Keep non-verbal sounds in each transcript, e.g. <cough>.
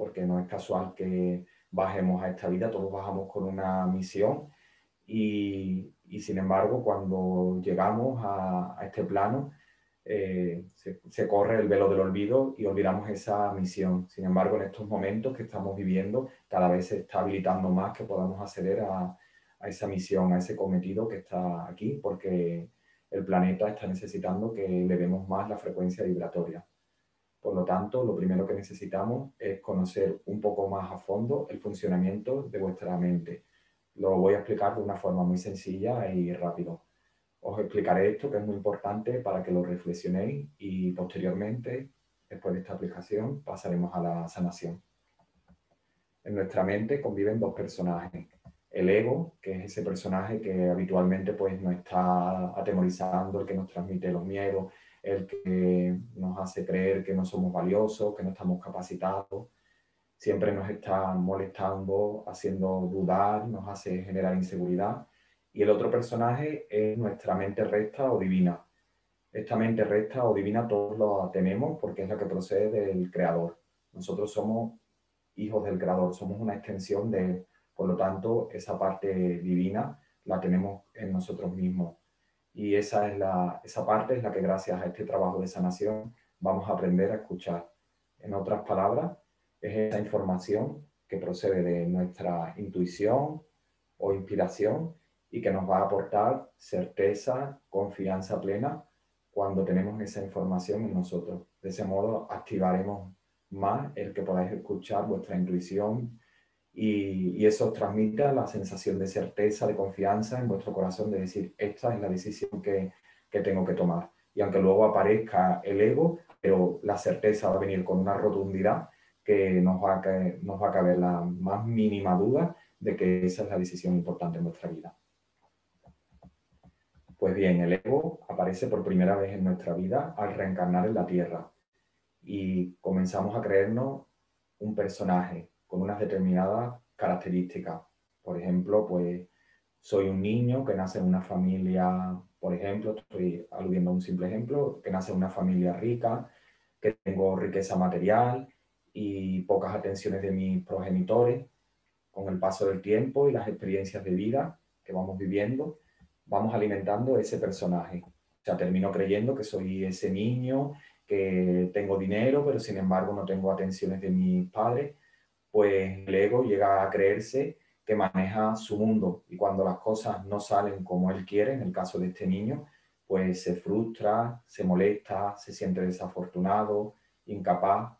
porque no es casual que bajemos a esta vida, todos bajamos con una misión y, sin embargo cuando llegamos a, este plano eh, se, corre el velo del olvido y olvidamos esa misión. Sin embargo, en estos momentos que estamos viviendo, cada vez se está habilitando más que podamos acceder a, a esa misión, a ese cometido que está aquí, porque el planeta está necesitando que elevemos más la frecuencia vibratoria. Por lo tanto, lo primero que necesitamos es conocer un poco más a fondo el funcionamiento de vuestra mente. Lo voy a explicar de una forma muy sencilla y rápido. Os explicaré esto que es muy importante para que lo reflexionéis y posteriormente, después de esta aplicación, pasaremos a la sanación. En nuestra mente conviven dos personajes, el ego, que es ese personaje que habitualmente pues, nos está atemorizando, el que nos transmite los miedos, el que nos hace creer que no somos valiosos, que no estamos capacitados, siempre nos está molestando, haciendo dudar, nos hace generar inseguridad. Y el otro personaje es nuestra mente recta o divina. Esta mente recta o divina todos la tenemos porque es la que procede del Creador. Nosotros somos hijos del Creador, somos una extensión de Él por lo tanto, esa parte divina la tenemos en nosotros mismos. Y esa, es la, esa parte es la que gracias a este trabajo de sanación vamos a aprender a escuchar. En otras palabras, es esa información que procede de nuestra intuición o inspiración y que nos va a aportar certeza, confianza plena cuando tenemos esa información en nosotros. De ese modo activaremos más el que podáis escuchar vuestra intuición, y, eso os transmite la sensación de certeza, de confianza en vuestro corazón, de decir, esta es la decisión que, que tengo que tomar. Y aunque luego aparezca el ego, pero la certeza va a venir con una rotundidad que nos va, a nos va a caber la más mínima duda de que esa es la decisión importante en nuestra vida. Pues bien, el ego aparece por primera vez en nuestra vida al reencarnar en la Tierra y comenzamos a creernos un personaje, con unas determinadas características. Por ejemplo, pues soy un niño que nace en una familia, por ejemplo, estoy aludiendo a un simple ejemplo, que nace en una familia rica, que tengo riqueza material y pocas atenciones de mis progenitores. Con el paso del tiempo y las experiencias de vida que vamos viviendo, vamos alimentando ese personaje. O sea, termino creyendo que soy ese niño, que tengo dinero, pero sin embargo no tengo atenciones de mis padres pues el ego llega a creerse que maneja su mundo y cuando las cosas no salen como él quiere, en el caso de este niño, pues se frustra, se molesta, se siente desafortunado, incapaz.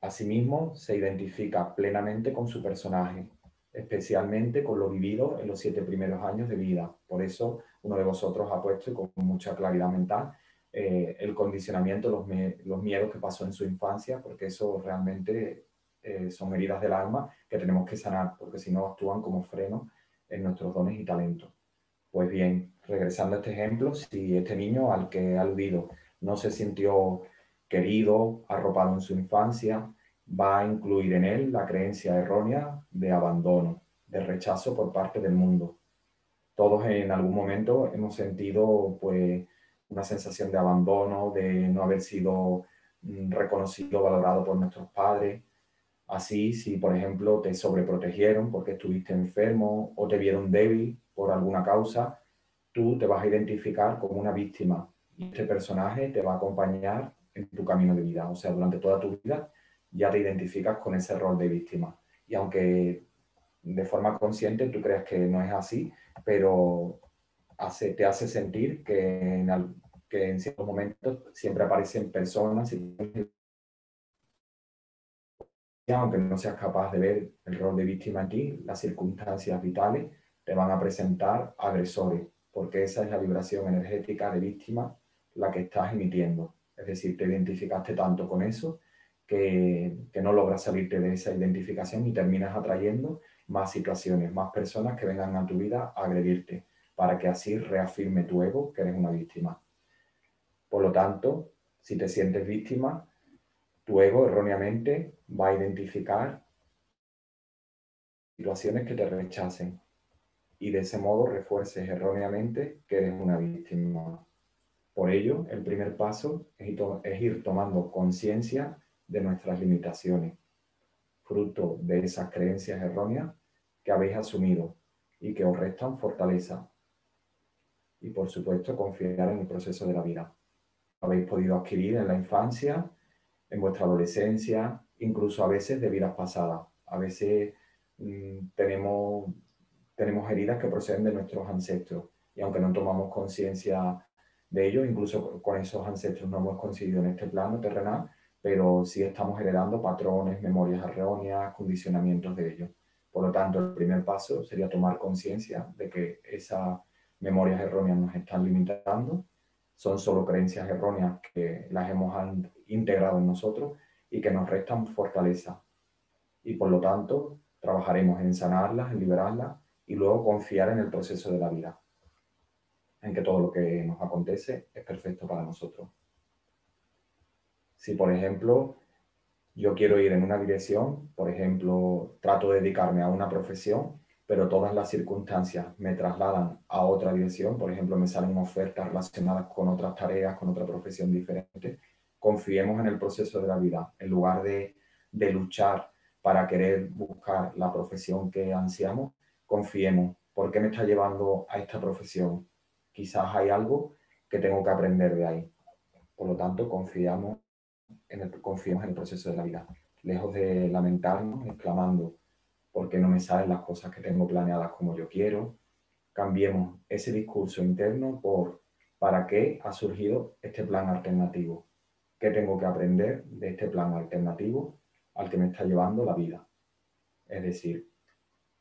Asimismo, se identifica plenamente con su personaje, especialmente con lo vivido en los siete primeros años de vida. Por eso, uno de vosotros ha puesto con mucha claridad mental eh, el condicionamiento, los, los miedos que pasó en su infancia, porque eso realmente eh, son heridas del alma que tenemos que sanar, porque si no actúan como freno en nuestros dones y talentos. Pues bien, regresando a este ejemplo, si este niño al que he aludido no se sintió querido, arropado en su infancia, va a incluir en él la creencia errónea de abandono, de rechazo por parte del mundo. Todos en algún momento hemos sentido pues una sensación de abandono, de no haber sido mm, reconocido, valorado por nuestros padres, Así, si por ejemplo te sobreprotegieron porque estuviste enfermo o te vieron débil por alguna causa, tú te vas a identificar como una víctima y este personaje te va a acompañar en tu camino de vida. O sea, durante toda tu vida ya te identificas con ese rol de víctima. Y aunque de forma consciente tú creas que no es así, pero hace, te hace sentir que en, que en ciertos momentos siempre aparecen personas y aunque no seas capaz de ver el rol de víctima ti, las circunstancias vitales te van a presentar agresores, porque esa es la vibración energética de víctima la que estás emitiendo. Es decir, te identificaste tanto con eso que, que no logras salirte de esa identificación y terminas atrayendo más situaciones, más personas que vengan a tu vida a agredirte, para que así reafirme tu ego que eres una víctima. Por lo tanto, si te sientes víctima, tu ego erróneamente va a identificar situaciones que te rechacen y de ese modo refuerces erróneamente que eres una víctima. Por ello, el primer paso es ir tomando conciencia de nuestras limitaciones. fruto de esas creencias erróneas que habéis asumido y que os restan fortaleza. Y por supuesto, confiar en el proceso de la vida. Habéis podido adquirir en la infancia, en vuestra adolescencia, incluso a veces de vidas pasadas. A veces mm, tenemos, tenemos heridas que proceden de nuestros ancestros y aunque no tomamos conciencia de ello, incluso con esos ancestros no hemos conseguido en este plano terrenal, pero sí estamos heredando patrones, memorias erróneas, condicionamientos de ellos. Por lo tanto, el primer paso sería tomar conciencia de que esas memorias erróneas nos están limitando, son solo creencias erróneas que las hemos integrado en nosotros y que nos restan fortaleza. Y por lo tanto, trabajaremos en sanarlas, en liberarlas y luego confiar en el proceso de la vida, en que todo lo que nos acontece es perfecto para nosotros. Si, por ejemplo, yo quiero ir en una dirección, por ejemplo, trato de dedicarme a una profesión, pero todas las circunstancias me trasladan a otra dirección, por ejemplo, me salen ofertas relacionadas con otras tareas, con otra profesión diferente, confiemos en el proceso de la vida, en lugar de, luchar para querer buscar la profesión que ansiamos, confiemos. ¿Por qué me está llevando a esta profesión? Quizás hay algo que tengo que aprender de ahí. Por lo tanto, confiamos confiemos en el proceso de la vida. Lejos de lamentarnos, exclamando, ¿por qué no me salen las cosas que tengo planeadas como yo quiero? Cambiemos ese discurso interno por ¿para qué ha surgido este plan alternativo? ¿Qué tengo que aprender de este plan alternativo al que me está llevando la vida? Es decir,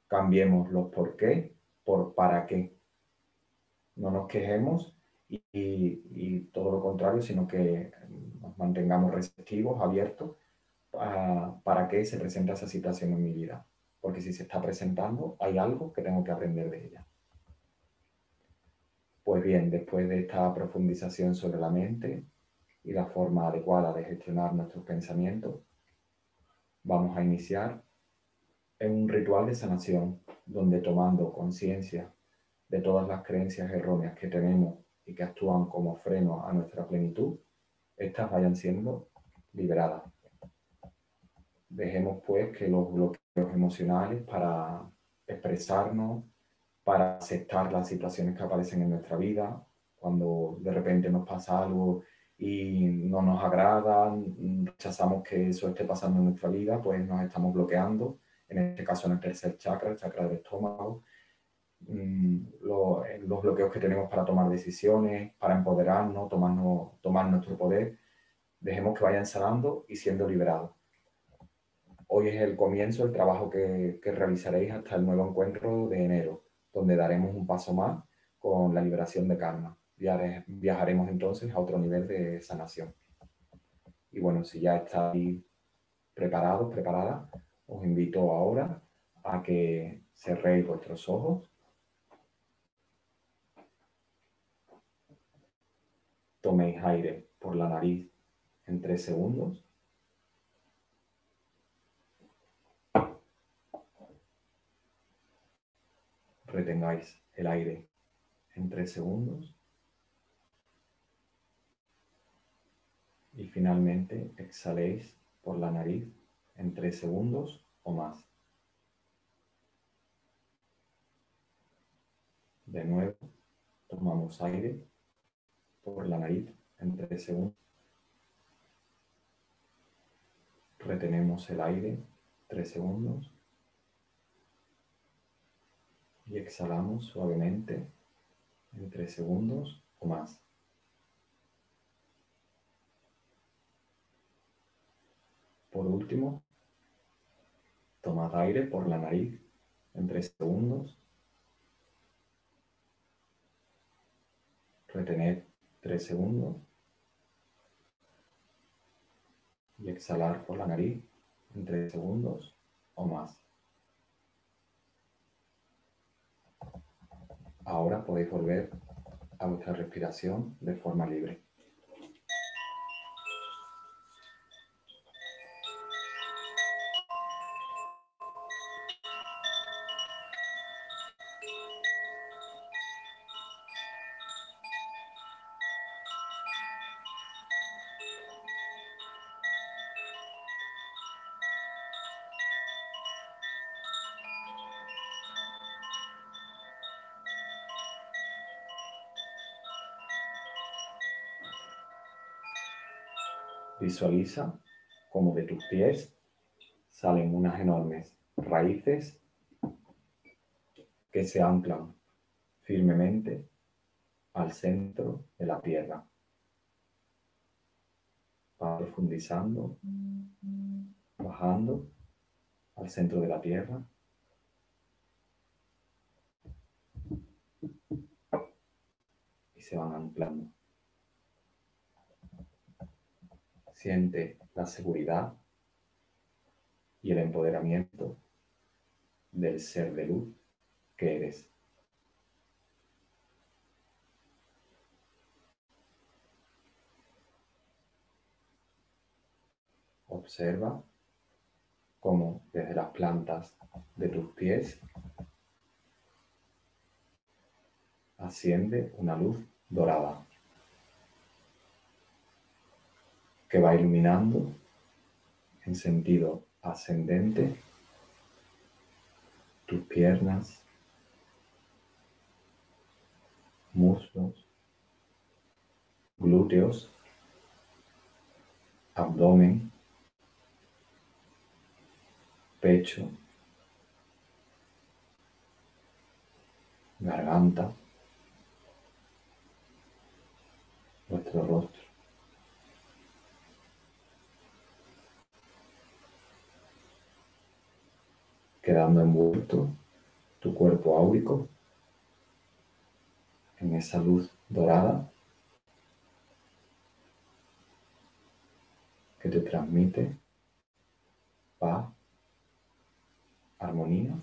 cambiemos los por qué por para qué. No nos quejemos y, todo lo contrario, sino que nos mantengamos receptivos, abiertos para que se presente esa situación en mi vida. Porque si se está presentando, hay algo que tengo que aprender de ella. Pues bien, después de esta profundización sobre la mente y la forma adecuada de gestionar nuestros pensamientos, vamos a iniciar en un ritual de sanación donde tomando conciencia de todas las creencias erróneas que tenemos y que actúan como freno a nuestra plenitud, estas vayan siendo liberadas. Dejemos pues que los bloqueos emocionales para expresarnos, para aceptar las situaciones que aparecen en nuestra vida, cuando de repente nos pasa algo y no nos agrada, rechazamos que eso esté pasando en nuestra vida, pues nos estamos bloqueando, en este caso en el tercer chakra, el chakra del estómago, Mm, eh, los, bloqueos que tenemos para tomar decisiones, para empoderarnos, tomarnos, tomar nuestro poder, dejemos que vayan sanando y siendo liberados. Hoy es el comienzo, el trabajo que, que realizaréis hasta el nuevo encuentro de enero, donde daremos un paso más con la liberación de karma. Viajaremos entonces a otro nivel de sanación. Y bueno, si ya estáis preparados, preparadas, os invito ahora a que cerréis vuestros ojos Toméis aire por la nariz en tres segundos. Retengáis el aire en tres segundos. Y finalmente exhaléis por la nariz en tres segundos o más. De nuevo, tomamos aire por la nariz en 3 segundos. Retenemos el aire 3 segundos. Y exhalamos suavemente en 3 segundos o más. Por último, tomad aire por la nariz en 3 segundos. Retened 3 segundos. Y exhalar por la nariz en 3 segundos o más. Ahora podéis volver a vuestra respiración de forma libre. Visualiza como de tus pies salen unas enormes raíces que se anclan firmemente al centro de la tierra. Va profundizando, bajando al centro de la tierra. Y se van anclando. Siente la seguridad y el empoderamiento del ser de luz que eres. Observa cómo desde las plantas de tus pies asciende una luz dorada que va iluminando en sentido ascendente tus piernas, muslos, glúteos, abdomen, pecho, garganta, vuestro rostro. Quedando envuelto tu cuerpo áurico en esa luz dorada que te transmite paz, armonía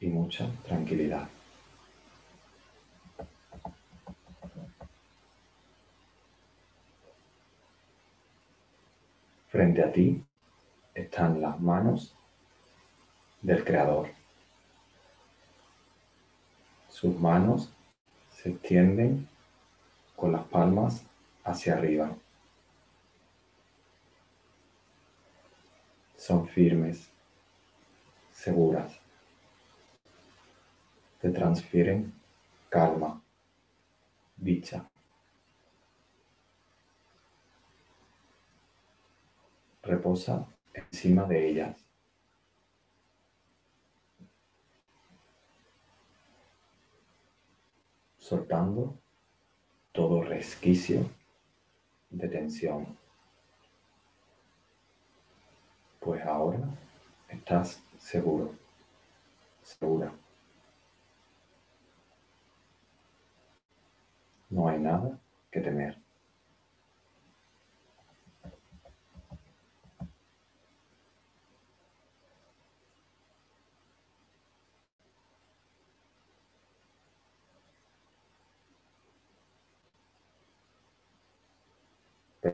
y mucha tranquilidad. Frente a ti están las manos del Creador. Sus manos se extienden con las palmas hacia arriba. Son firmes, seguras. Te transfieren calma, dicha. Reposa encima de ellas. Soltando todo resquicio de tensión. Pues ahora estás seguro, segura. No hay nada que temer.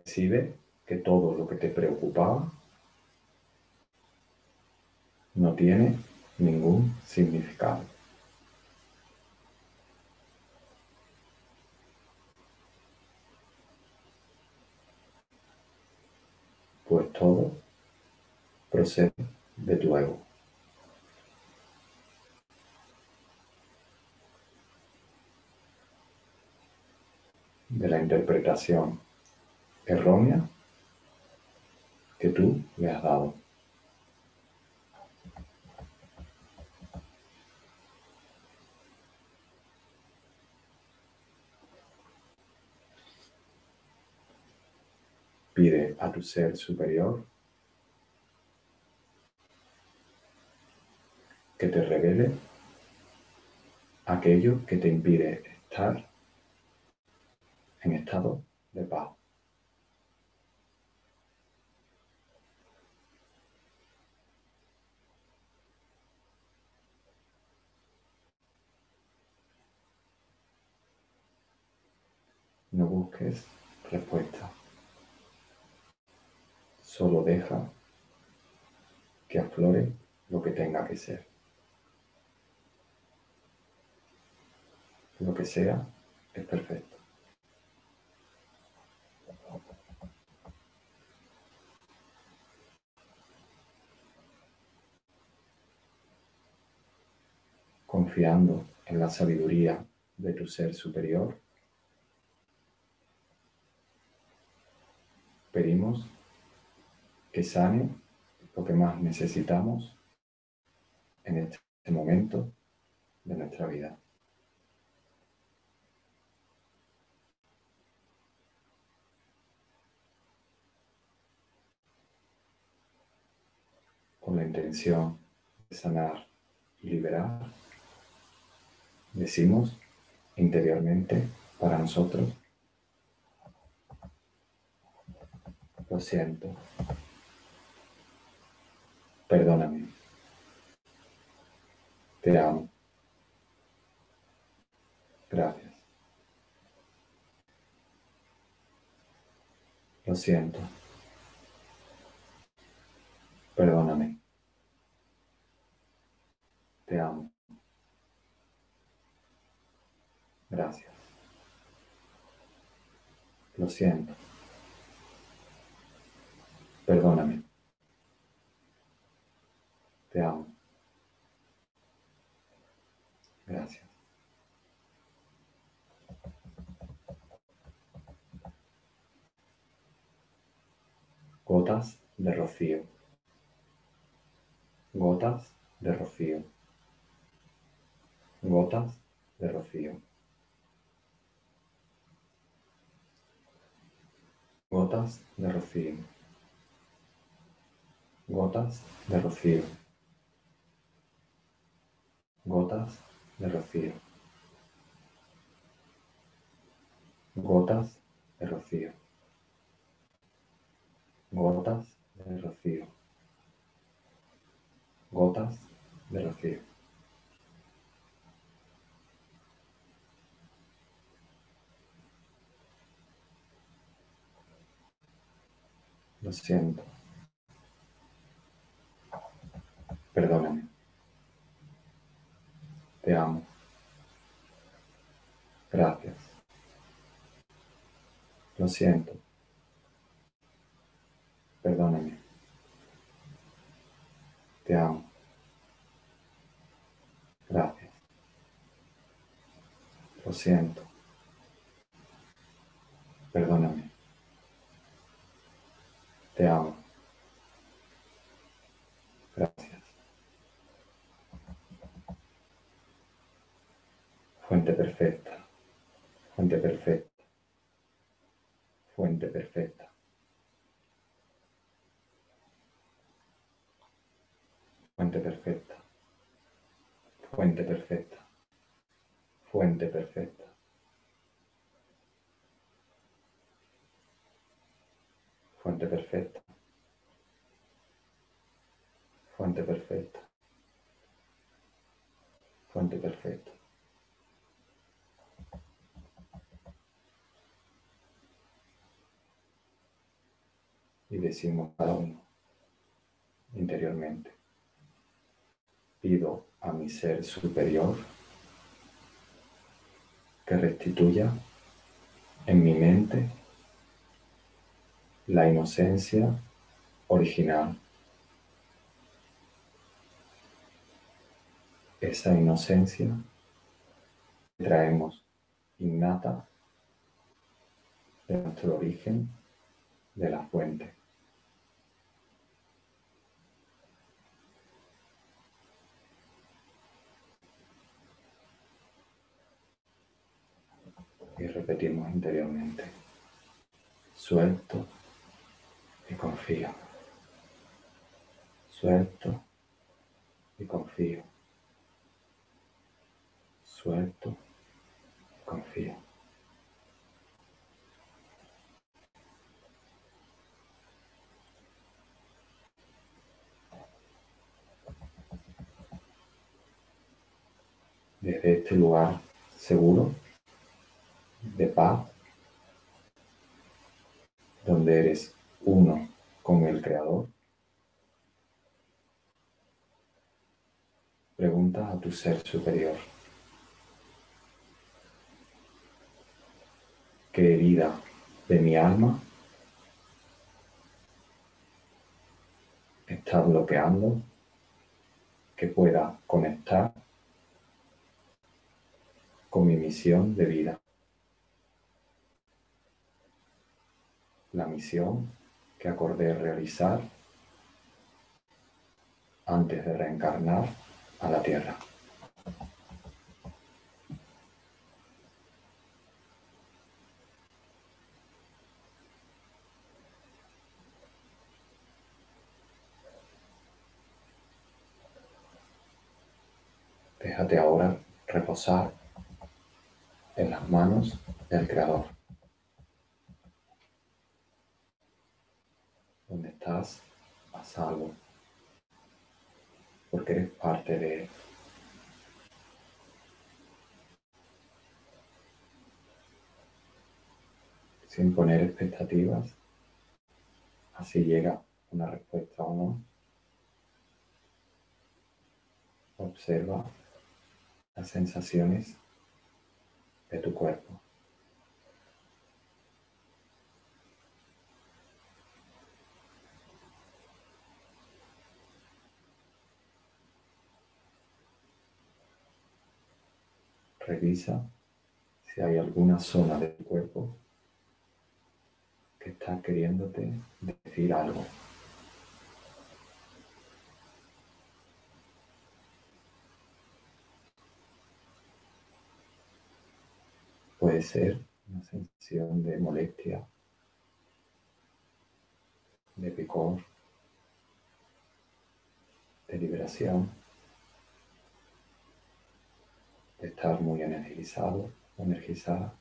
Percibe que todo lo que te preocupaba no tiene ningún significado. Pues todo procede de tu ego. De la interpretación errónea que tú le has dado. Pide a tu ser superior que te revele aquello que te impide estar en estado de paz. No busques respuesta. Solo deja que aflore lo que tenga que ser. Lo que sea es perfecto. Confiando en la sabiduría de tu ser superior, que sane lo que más necesitamos en este momento de nuestra vida. Con la intención de sanar y liberar, decimos interiormente para nosotros, lo siento, perdóname, te amo, gracias, lo siento, perdóname, te amo. Gracias. Lo siento. Perdóname. Te amo. Gracias. Gotas de rocío. Gotas de rocío. Gotas de rocío. Gotas de rocío. Gotas de rocío. Gotas de rocío. Gotas de rocío. Gotas de rocío. Gotas de rocío. Lo siento. Perdóname. Te amo. Gracias. Lo siento. Perdóname. Te amo. Gracias. Lo siento. Perdóname. Te amo. Gracias. Fuente perfecta. Fuente perfecta. Fuente perfecta. Fuente perfecta. Fuente perfecta. Fuente perfecta. Fuente perfecta. Fuente perfecta. Fuente perfecta. Y decimos cada uno interiormente. Pido a mi ser superior que restituya en mi mente la inocencia original. Esa inocencia que traemos innata de nuestro origen, de la fuente. Y repetimos interiormente. Suelto y confío. Suelto y confío. Suelto y confío. Desde este lugar seguro, de paz, donde eres uno con el Creador, pregunta a tu ser superior. ¿Qué herida de mi alma está bloqueando que pueda conectar con mi misión de vida? La misión que acordé realizar antes de reencarnar a la Tierra. Déjate ahora reposar en las manos del Creador, donde estás a porque eres parte de Él. Sin poner expectativas, así llega una respuesta o no. Observa las sensaciones de tu cuerpo. Revisa si hay alguna zona del cuerpo que está queriéndote decir algo. Puede ser una sensación de molestia, de picor, de liberación, estar muy energizado, energizada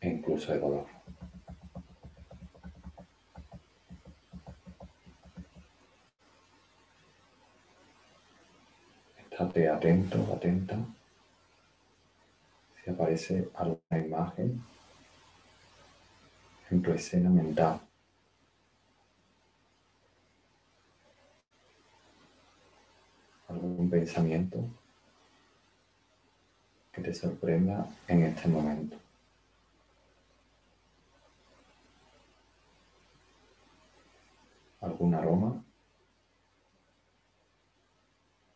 e incluso de dolor. Estate atento, atenta si aparece alguna imagen en tu escena mental. Algún pensamiento que te sorprenda en este momento. Algún aroma,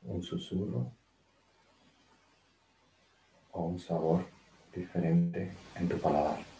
un susurro o un sabor diferente en tu paladar.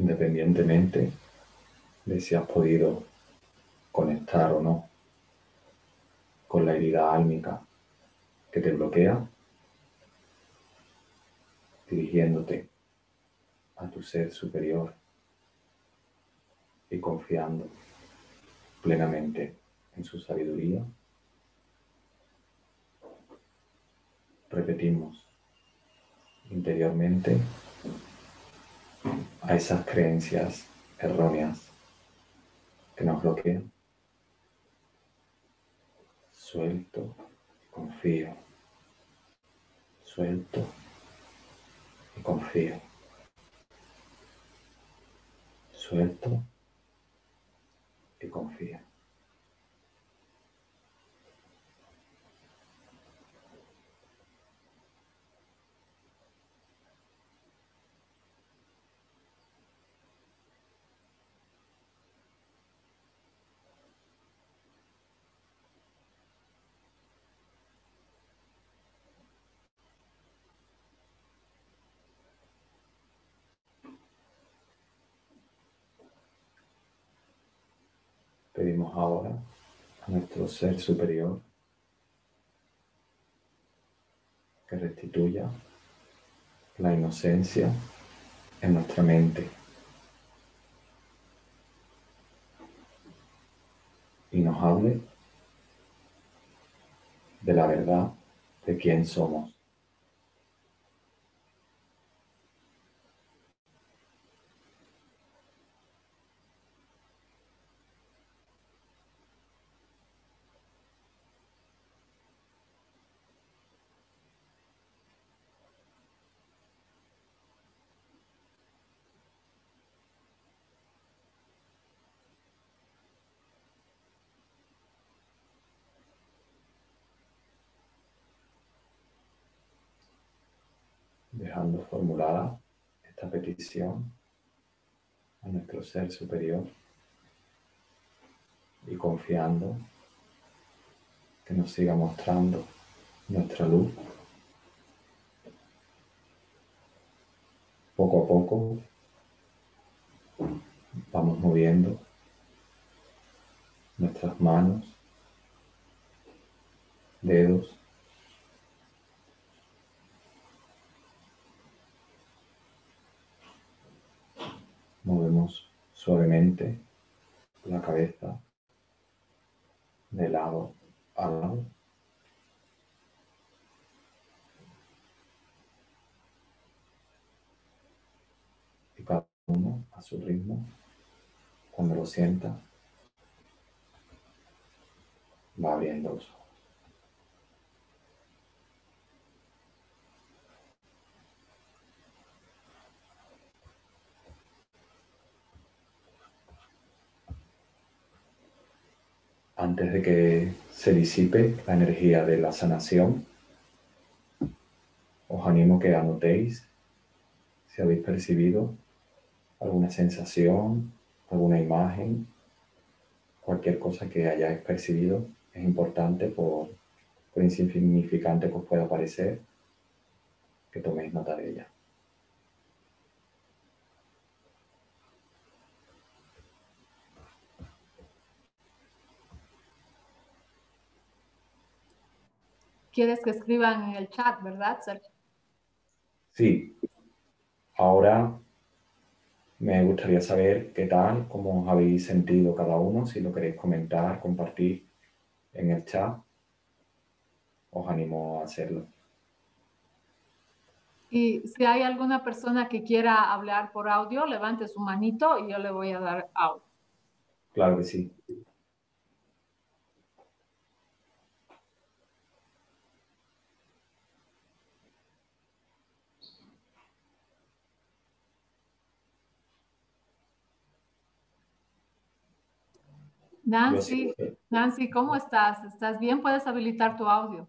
Independientemente de si has podido conectar o no con la herida álmica que te bloquea, dirigiéndote a tu ser superior y confiando plenamente en su sabiduría, repetimos interiormente a esas creencias erróneas que nos bloquean. Suelto, confío. Suelto y confío. Suelto y confío. Ahora a nuestro ser superior que restituya la inocencia en nuestra mente y nos hable de la verdad de quién somos. Formulada esta petición a nuestro ser superior y confiando que nos siga mostrando nuestra luz. Poco a poco vamos moviendo nuestras manos, dedos, Movemos suavemente la cabeza de lado a lado. Y cada uno a su ritmo, cuando lo sienta, va abriendo los ojos. Antes de que se disipe la energía de la sanación, os animo que anotéis si habéis percibido alguna sensación, alguna imagen, cualquier cosa que hayáis percibido es importante por, por insignificante que os pueda parecer, que toméis nota de ella. Quieres que escriban en el chat, ¿verdad, Sergio? Sí. Ahora me gustaría saber qué tal, cómo os habéis sentido cada uno, si lo queréis comentar, compartir en el chat. Os animo a hacerlo. Y si hay alguna persona que quiera hablar por audio, levante su manito y yo le voy a dar audio. Claro que sí. Nancy, Nancy, ¿cómo estás? ¿Estás bien? ¿Puedes habilitar tu audio?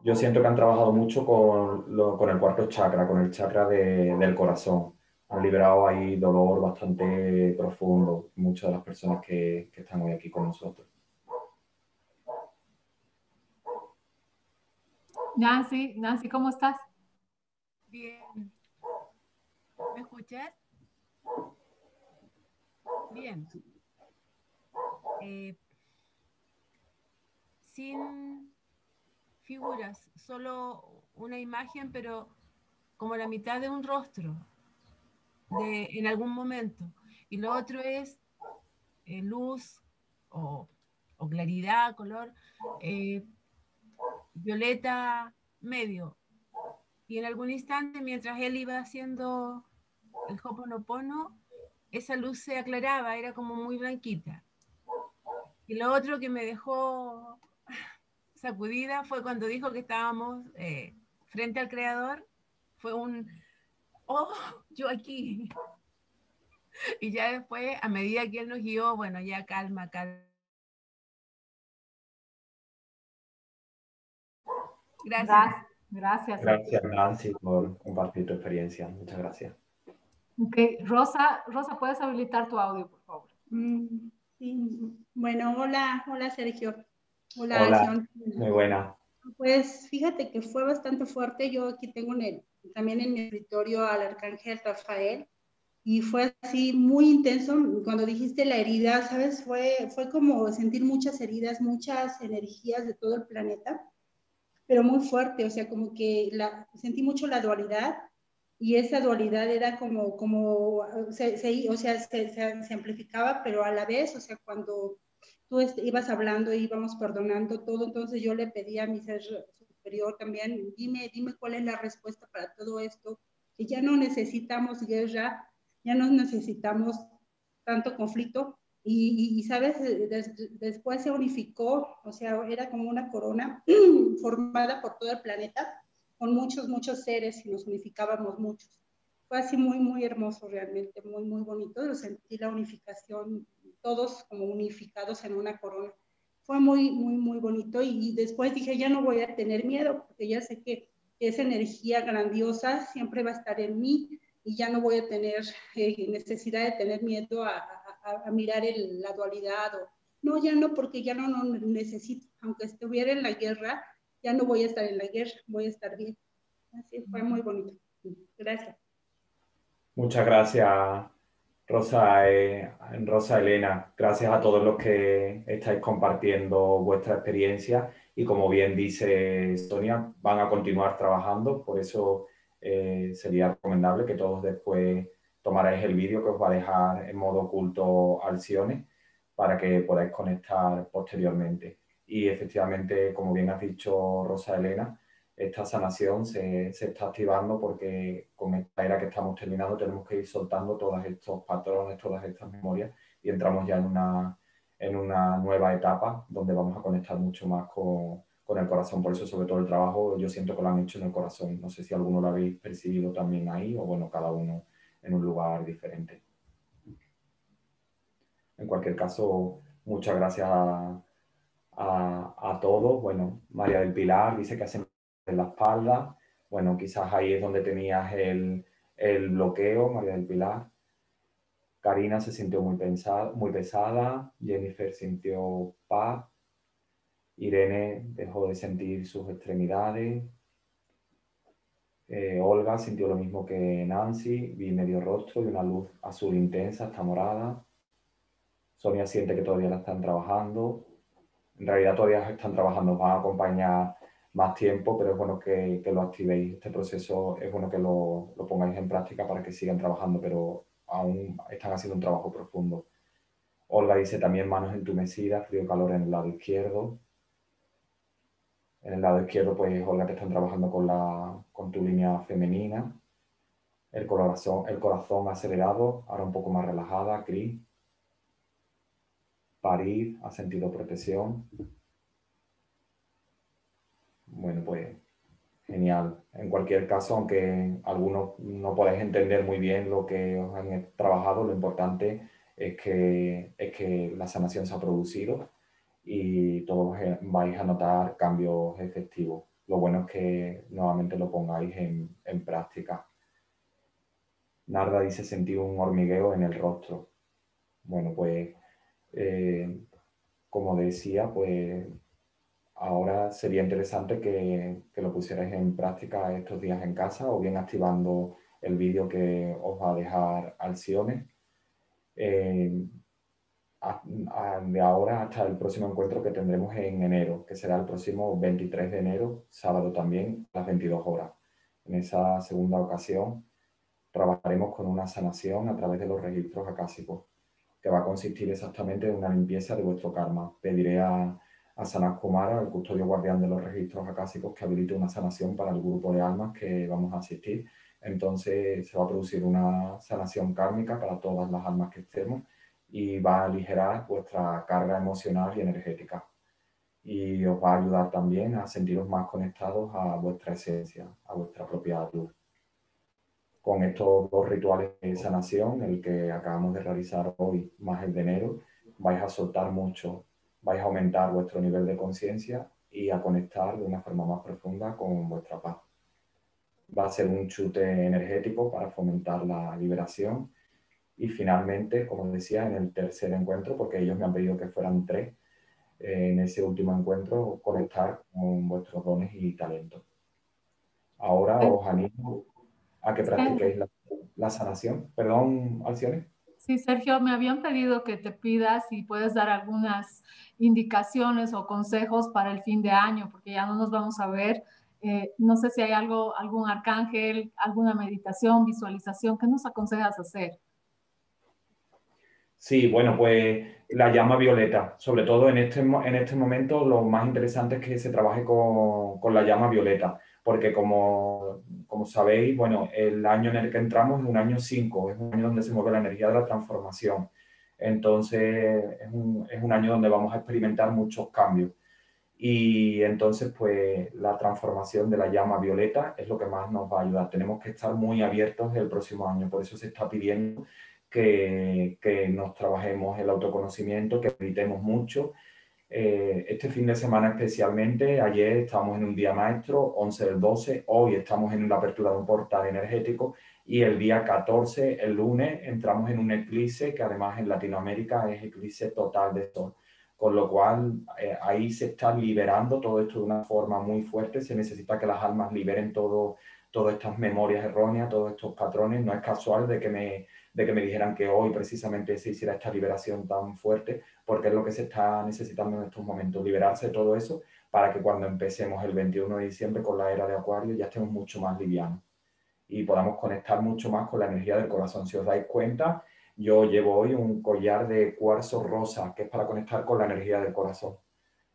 Yo siento que han trabajado mucho con, el cuarto chakra, con el chakra del corazón. Han liberado ahí dolor bastante profundo, muchas de las personas que, que están hoy aquí con nosotros. Nancy, Nancy, ¿cómo estás? Bien. ¿Me escuchas? Bien. Eh, sin figuras, solo una imagen, pero como la mitad de un rostro de, en algún momento. Y lo otro es eh, luz o, claridad, color, eh, violeta medio. Y en algún instante, mientras él iba haciendo el Hoponopono, esa luz se aclaraba, era como muy blanquita. Y lo otro que me dejó sacudida fue cuando dijo que estábamos eh, frente al Creador. Fue un, oh, yo aquí. <laughs> Y ya después, a medida que él nos guió, bueno, ya calma, calma. Gracias. Gracias. Gracias, Nancy, por compartir tu experiencia. Muchas gracias. Ok, Rosa, Rosa, ¿puedes habilitar tu audio, por favor? Mm, sí. Bueno, hola, hola Sergio. Hola, hola. muy buena. Pues fíjate que fue bastante fuerte. Yo aquí tengo también en mi escritorio al arcángel Rafael y fue así muy intenso. Cuando dijiste la herida, ¿sabes? Fue, fue como sentir muchas heridas, muchas energías de todo el planeta, pero muy fuerte. O sea, como que la, sentí mucho la dualidad y esa dualidad era como, como se, o sea, se, se, amplificaba, pero a la vez, o sea, cuando tú ibas hablando íbamos perdonando todo, entonces yo le pedí a mi ser superior también, dime, dime cuál es la respuesta para todo esto, que ya no necesitamos guerra, ya no necesitamos tanto conflicto, y, y, sabes, después se unificó, o sea, era como una corona <clears throat> formada por todo el planeta, con muchos, muchos seres y nos unificábamos muchos. Fue así muy, muy hermoso realmente, muy, muy bonito. Yo sentí la unificación, todos como unificados en una corona. Fue muy, muy, muy bonito y, después dije, ya no voy a tener miedo, porque ya sé que esa energía grandiosa siempre va a estar en mí y ya no voy a tener <laughs> eh, necesidad de tener miedo a, a, a mirar el, la dualidad. O, no, ya no, porque ya no, no necesito, aunque estuviera en la guerra, ya no voy a estar en la guerra, voy a estar bien. Así fue muy bonito. Gracias. Muchas gracias, Rosa, eh, Rosa Elena. Gracias a todos los que estáis compartiendo vuestra experiencia y como bien dice Sonia, van a continuar trabajando, por eso eh, sería recomendable que todos después tomarais el vídeo que os va a dejar en modo oculto al Sione para que podáis conectar posteriormente. Y efectivamente, como bien has dicho Rosa Elena, esta sanación se, se, está activando porque con esta era que estamos terminando tenemos que ir soltando todos estos patrones, todas estas memorias y entramos ya en una, en una nueva etapa donde vamos a conectar mucho más con, con, el corazón. Por eso, sobre todo el trabajo, yo siento que lo han hecho en el corazón. No sé si alguno lo habéis percibido también ahí o bueno, cada uno en un lugar diferente. En cualquier caso, muchas gracias a a, a todos. Bueno, María del Pilar dice que hace en la espalda. Bueno, quizás ahí es donde tenías el, el bloqueo, María del Pilar. Karina se sintió muy, muy pesada. Jennifer sintió paz. Irene dejó de sentir sus extremidades. Eh, Olga sintió lo mismo que Nancy. Vi medio rostro y una luz azul intensa, hasta morada. Sonia siente que todavía la están trabajando en realidad todavía están trabajando, van a acompañar más tiempo, pero es bueno que, que lo activéis. Este proceso es bueno que lo, pongáis en práctica para que sigan trabajando, pero aún están haciendo un trabajo profundo. Olga dice también manos entumecidas, frío calor en el lado izquierdo. En el lado izquierdo, pues Olga te están trabajando con, la, con tu línea femenina. El corazón, el corazón acelerado, ahora un poco más relajada, Cris parir, ha sentido protección. Bueno, pues genial. En cualquier caso, aunque algunos no podáis entender muy bien lo que os han trabajado, lo importante es que, es que la sanación se ha producido y todos vais a notar cambios efectivos. Lo bueno es que nuevamente lo pongáis en, en práctica. Narda dice sentir un hormigueo en el rostro. Bueno, pues eh, como decía, pues ahora sería interesante que, que, lo pusierais en práctica estos días en casa o bien activando el vídeo que os va a dejar Alcione. Eh, de ahora hasta el próximo encuentro que tendremos en enero, que será el próximo 23 de enero, sábado también, a las 22 horas. En esa segunda ocasión trabajaremos con una sanación a través de los registros acásicos que va a consistir exactamente en una limpieza de vuestro karma. Pediré a, a Kumara, el custodio guardián de los registros acásicos, que habilite una sanación para el grupo de almas que vamos a asistir. Entonces se va a producir una sanación kármica para todas las almas que estemos y va a aligerar vuestra carga emocional y energética. y os va a ayudar también a sentiros más conectados a vuestra esencia, a vuestra propia luz. Con estos dos rituales de sanación, el que acabamos de realizar hoy más el de enero, vais a soltar mucho, vais a aumentar vuestro nivel de conciencia y a conectar de una forma más profunda con vuestra paz. Va a ser un chute energético para fomentar la liberación y finalmente, como decía, en el tercer encuentro, porque ellos me han pedido que fueran tres, en ese último encuentro conectar con vuestros dones y talentos. Ahora os animo a que practiquéis la, sanación. Perdón, Alcione. Sí, Sergio, me habían pedido que te pidas si puedes dar algunas indicaciones o consejos para el fin de año, porque ya no nos vamos a ver. Eh, no sé si hay algo, algún arcángel, alguna meditación, visualización, ¿qué nos aconsejas hacer? Sí, bueno, pues la llama violeta. Sobre todo en este, en este momento lo más interesante es que se trabaje con, con la llama violeta, porque como, como, sabéis, bueno, el año en el que entramos es un año 5, es un año donde se mueve la energía de la transformación. Entonces es un, es un año donde vamos a experimentar muchos cambios. Y entonces, pues la transformación de la llama violeta es lo que más nos va a ayudar. Tenemos que estar muy abiertos el próximo año, por eso se está pidiendo que, nos trabajemos el autoconocimiento, que meditemos mucho. Eh, este fin de semana especialmente, ayer estábamos en un día maestro, 11 del 12, hoy estamos en la apertura de un portal energético y el día 14, el lunes, entramos en un eclipse que además en Latinoamérica es eclipse total de sol. Con lo cual eh, ahí se está liberando todo esto de una forma muy fuerte. Se necesita que las almas liberen todo, todas estas memorias erróneas, todos estos patrones. No es casual de que me de que me dijeran que hoy precisamente se hiciera esta liberación tan fuerte, porque es lo que se está necesitando en estos momentos, liberarse de todo eso para que cuando empecemos el 21 de diciembre con la era de Acuario ya estemos mucho más livianos y podamos conectar mucho más con la energía del corazón. Si os dais cuenta, yo llevo hoy un collar de cuarzo rosa, que es para conectar con la energía del corazón.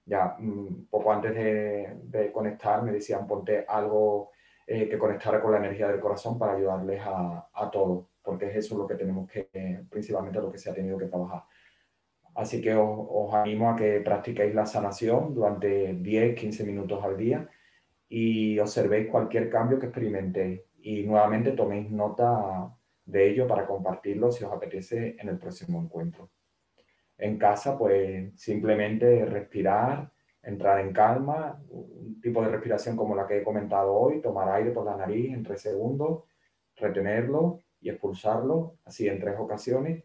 Ya mm, poco antes de, conectar me decían ponte algo eh, que conectara con la energía del corazón para ayudarles a, a todos porque es eso lo que tenemos que, principalmente lo que se ha tenido que trabajar. Así que os, animo a que practiquéis la sanación durante 10, 15 minutos al día y observéis cualquier cambio que experimentéis y nuevamente toméis nota de ello para compartirlo si os apetece en el próximo encuentro. En casa, pues simplemente respirar, entrar en calma, un tipo de respiración como la que he comentado hoy, tomar aire por la nariz en tres segundos, retenerlo y expulsarlo, así en tres ocasiones,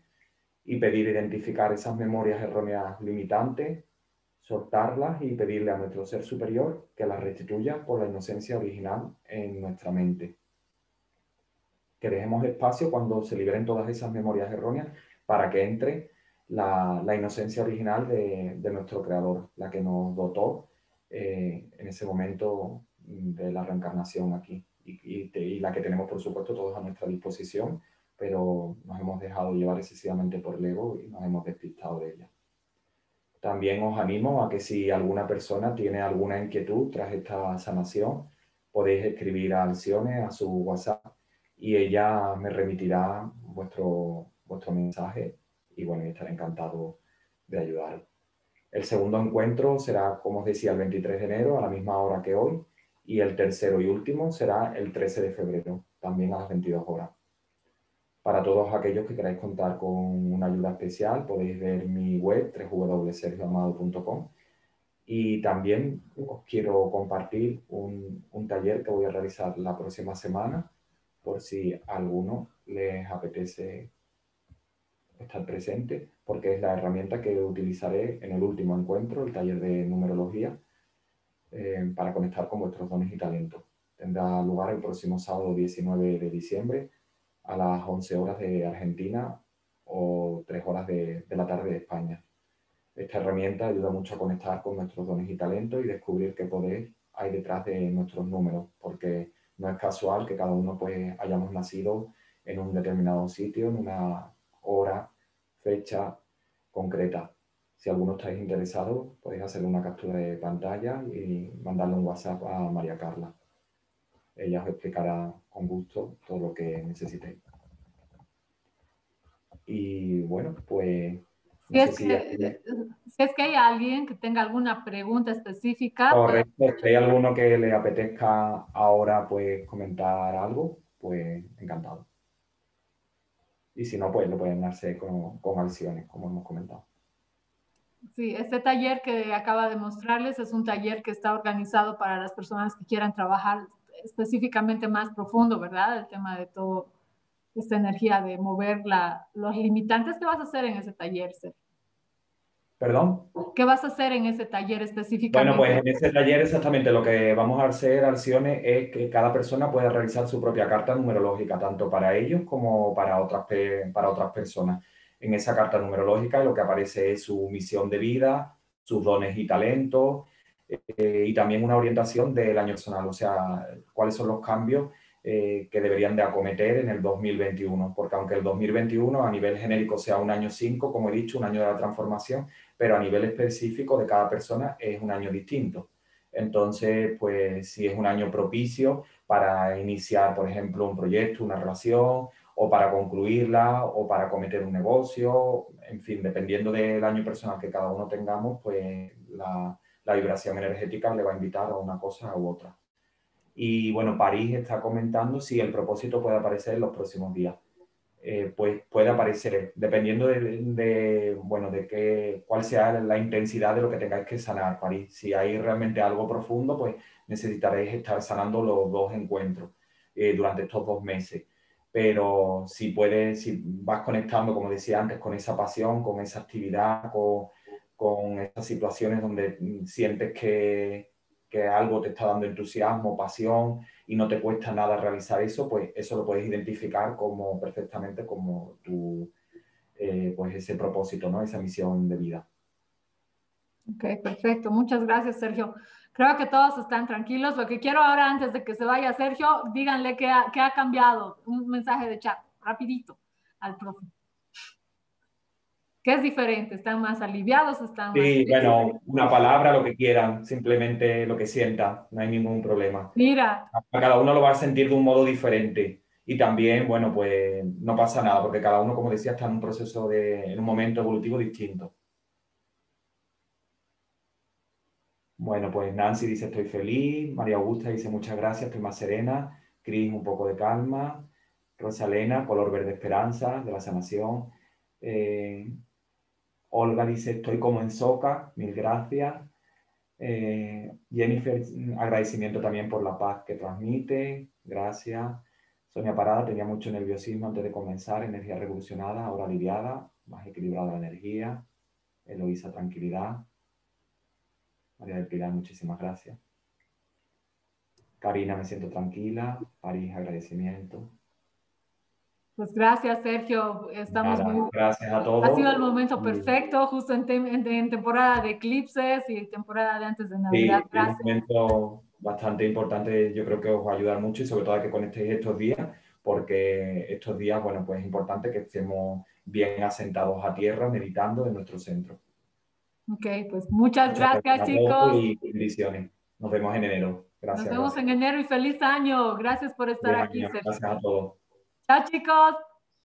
y pedir identificar esas memorias erróneas limitantes, soltarlas y pedirle a nuestro ser superior que las restituya por la inocencia original en nuestra mente. Que dejemos espacio cuando se liberen todas esas memorias erróneas para que entre la, inocencia original de, nuestro creador, la que nos dotó eh, en ese momento de la reencarnación aquí y, la que tenemos, por supuesto, todos a nuestra disposición, pero nos hemos dejado llevar excesivamente por el y nos hemos despistado de ella. También os animo a que si alguna persona tiene alguna inquietud tras esta sanación, podéis escribir a Alcione, a su WhatsApp, y ella me remitirá vuestro, vuestro mensaje y bueno, estaré encantado de ayudar. El segundo encuentro será, como os decía, el 23 de enero a la misma hora que hoy y el tercero y último será el 13 de febrero, también a las 22 horas. Para todos aquellos que queráis contar con una ayuda especial, podéis ver mi web www.sergioamado.com y también os quiero compartir un, un, taller que voy a realizar la próxima semana por si a alguno les apetece estar presente, porque es la herramienta que utilizaré en el último encuentro, el taller de numerología, eh, para conectar con vuestros dones y talentos. Tendrá lugar el próximo sábado 19 de diciembre a las 11 horas de Argentina o 3 horas de, de la tarde de España. Esta herramienta ayuda mucho a conectar con nuestros dones y talentos y descubrir qué poder hay detrás de nuestros números, porque no es casual que cada uno pues hayamos nacido en un determinado sitio, en una hora, fecha concreta. Si alguno estáis interesado, podéis hacer una captura de pantalla y mandarle un WhatsApp a María Carla. Ella os explicará con gusto todo lo que necesitéis. Y bueno, pues si, es que, si, es que, hay alguien que tenga alguna pregunta específica. Correcto, si hay alguno que le apetezca ahora pues comentar algo, pues encantado. Y si no, pues lo pueden hacer con, con acciones, como hemos comentado. Sí, este taller que acaba de mostrarles es un taller que está organizado para las personas que quieran trabajar específicamente más profundo, ¿verdad? El tema de todo esta energía de mover la, los limitantes. ¿Qué vas a hacer en ese taller, Sergio? ¿Perdón? ¿Qué vas a hacer en ese taller específicamente? Bueno, pues en ese taller acentamente lo que vamos a hacer, acciones, es que cada persona pueda realizar su propia carta numerológica, tanto para ellos como para otras, para otras personas. En esa carta numerológica lo que aparece es su misión de vida, sus dones y talentos, eh, y también una orientación del año personal, o sea, cuáles son los cambios eh, que deberían de acometer en el 2021, porque aunque el 2021 a nivel genérico sea un año 5, como he dicho, un año de la transformación, pero a nivel específico de cada persona es un año distinto. Entonces, pues si es un año propicio para iniciar, por ejemplo, un proyecto, una relación, o para concluirla, o para cometer un negocio, en fin, dependiendo del año personal que cada uno tengamos, pues la, la vibración energética le va a invitar a una cosa u otra. Y bueno, París está comentando si el propósito puede aparecer en los próximos días. Eh, pues puede aparecer, dependiendo de, bueno, de qué, cuál sea la intensidad de lo que tengáis que sanar, París. Si hay realmente algo profundo, pues necesitaréis estar sanando los dos encuentros eh, durante estos dos meses. Pero si puedes, si vas conectando, como decía antes, con esa pasión, con esa actividad, con, con esas situaciones donde sientes que, que algo te está dando entusiasmo, pasión y no te cuesta nada realizar eso, pues eso lo puedes identificar como perfectamente como tu, eh, pues ese propósito, ¿no? Esa misión de vida. Ok, perfecto. Muchas gracias, Sergio. Creo que todos están tranquilos. Lo que quiero ahora, antes de que se vaya Sergio, díganle qué ha, qué ha cambiado. Un mensaje de chat, rapidito, al profe. ¿Qué es diferente? ¿Están más aliviados? ¿Están sí, bueno, una palabra, lo que quieran, simplemente lo que sientan, no hay ningún problema. Mira. Cada uno lo va a sentir de un modo diferente. Y también, bueno, pues no pasa nada, porque cada uno, como decía, está en un proceso de, en un momento evolutivo distinto. Bueno, pues Nancy dice estoy feliz, María Augusta dice muchas gracias, estoy más serena, Cris un poco de calma, Rosalena, color verde esperanza, de la sanación. Eh, Olga dice, estoy como en soca, mil gracias. Eh, Jennifer, agradecimiento también por la paz que transmite, gracias. Sonia Parada, tenía mucho nerviosismo antes de comenzar, energía revolucionada, ahora aliviada, más equilibrada la energía. Eloísa, tranquilidad. María del Pilar, muchísimas gracias. Karina, me siento tranquila. París, agradecimiento. Pues gracias, Sergio. Estamos muy... Gracias a todos. Ha sido el momento perfecto, justo en, en, temporada de eclipses y temporada de antes de Navidad. Sí, un momento bastante importante, yo creo que os va a ayudar mucho y sobre todo a que conectéis estos días, porque estos días, bueno, pues es importante que estemos bien asentados a tierra, meditando en nuestro centro. Ok, pues muchas, gracias, chicos. Y bendiciones. Nos vemos en enero. Gracias. Nos vemos en enero y feliz año. Gracias por estar aquí. Gracias a todos. Chao chicos.